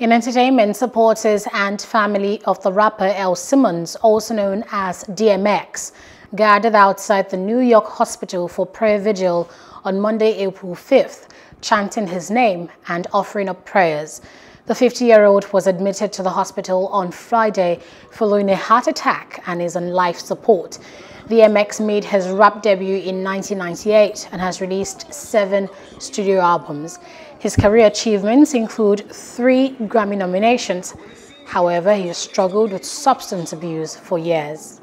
In entertainment, supporters and family of the rapper Earl Simmons, also known as DMX, gathered outside the New York hospital for prayer vigil on Monday, April 5th, chanting his name and offering up prayers. The 50-year-old was admitted to the hospital on Friday following a heart attack and is on life support. DMX made his rap debut in 1998 and has released seven studio albums. His career achievements include three Grammy nominations. However, he has struggled with substance abuse for years.